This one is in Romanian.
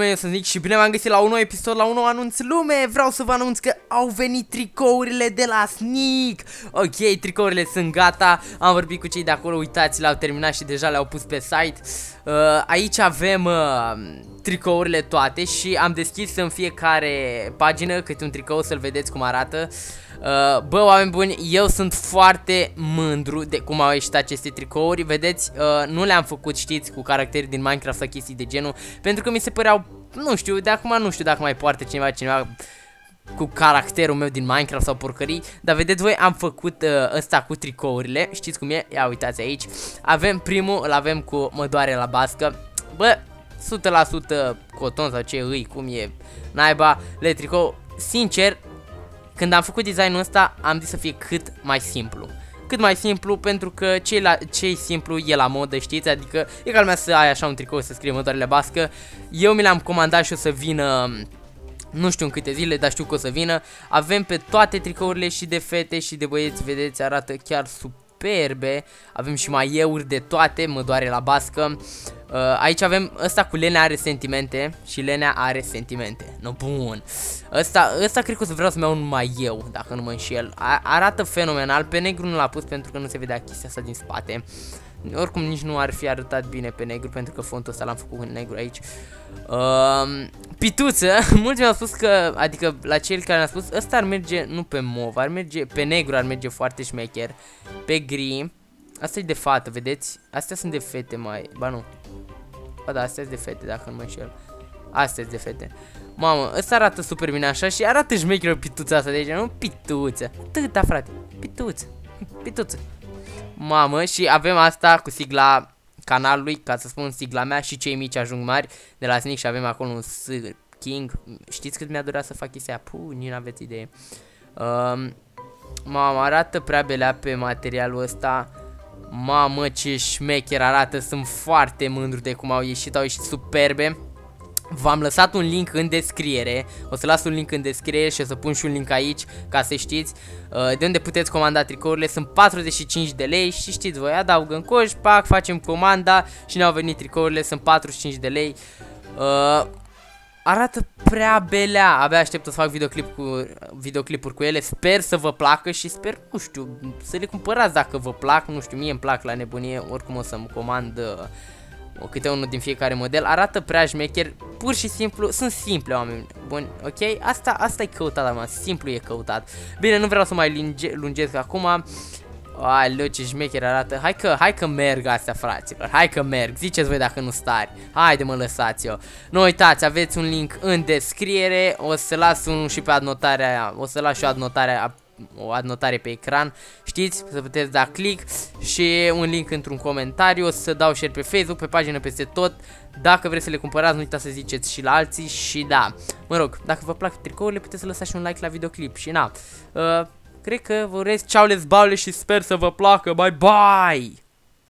Eu sunt Nick și bine v-am găsit la un nou episod, la un nou anunț lume. Vreau să vă anunț că au venit tricourile de la Sneak. Ok, tricourile sunt gata. Am vorbit cu cei de acolo, uitați, le-au terminat și deja le-au pus pe site. Uh, Aici avem uh, tricourile toate și am deschis în fiecare pagină câte un tricou să-l vedeți cum arată. Uh, bă, oameni buni, eu sunt foarte mândru de cum au ieșit aceste tricouri. Vedeți, uh, nu le-am făcut, știți, cu caracteri din Minecraft sau chestii de genul Pentru că mi se păreau, nu știu, de acum nu știu dacă mai poartă cineva cineva cu caracterul meu din Minecraft sau porcării Dar vedeți voi, am făcut uh, ăsta cu tricourile. Știți cum e? Ia uitați aici. Avem primul, îl avem cu mă doare la bască. Bă, 100% coton sau ce îi, cum e Naiba, le tricou Sincer, când am făcut designul ăsta, am zis să fie cât mai simplu. Cât mai simplu, pentru că ce la, ce simplu e la modă, știți? Adică e ca lumea să ai așa un tricou să scrie motoarele bască. Eu mi l-am comandat și o să vină nu știu în câte zile, dar știu că o să vină. Avem pe toate tricourile și de fete și de băieți, vedeți, arată chiar superbe. Avem și mai euri de toate, mă doare la bască. Uh, aici avem, ăsta cu Lenea are sentimente și Lenea are sentimente. No, bun. Ăsta, ăsta cred că o să vreau să-mi iau un mai eu, dacă nu mă înșel. A, arată fenomenal, pe negru nu l-a pus pentru că nu se vedea chestia asta din spate. Oricum nici nu ar fi arătat bine pe negru pentru că fontul ăsta l-am făcut în negru aici. Uh, pituță, mulți mi-au spus că, adică la cel care mi-a spus, ăsta ar merge, nu pe mov, ar merge, pe negru ar merge foarte șmecher. Pe gri, asta e de fată, vedeți? Astea sunt de fete mai, ba nu, Ba da, astea de fete, dacă nu mă înșel. Astea de fete. Mamă, ăsta arată super bine așa și arată șmecheră pituța asta de aici, nu pituță. Tăta, frate. Pituță. Pituță. Mamă, și avem asta cu sigla canalului, ca să spun sigla mea și cei mici ajung mari de la Snic și avem acolo un S King. Știți cât mi-a durat să fac chestia? Puh, nici n-aveți idee. Um, mamă, arată prea belea pe materialul ăsta. Mamă, ce șmecher arată, sunt foarte mândru de cum au ieșit, au ieșit superbe. V-am lăsat un link în descriere, o să las un link în descriere și o să pun și un link aici ca să știți uh, de unde puteți comanda tricourile, sunt 45 de lei și știți voi, adaugă în coș, pac, facem comanda și ne-au venit tricourile, sunt 45 de lei. Uh, arată prea belea. Abia aștept să fac videoclip cu, videoclipuri cu ele. Sper să vă placă și sper, nu știu, să le cumpărați dacă vă plac. Nu știu, mie îmi plac la nebunie. Oricum o să-mi comand uh, o câte unul din fiecare model. Arată prea șmecher. Pur și simplu, sunt simple oameni buni, ok? Asta, asta e căutat, mă. Simplu e căutat. Bine, nu vreau să mai lunge, lungesc acum. Aleu, ce șmecher arată. Hai că, hai că merg astea, fraților. Hai că merg. Ziceți voi dacă nu stari. Haide mă, lăsați-o. Nu uitați, aveți un link în descriere. O să las unul și pe adnotarea, o să las și o adnotare o adnotare pe ecran, știți, să puteți da click și un link într-un comentariu, o să dau share pe Facebook, pe pagină peste tot, dacă vreți să le cumpărați, nu uitați să ziceți și la alții și da, mă rog, dacă vă plac tricourile, puteți să lăsați și un like la videoclip și na, uh, Cred că vă urez ceau baule și sper să vă placă. Bye bye!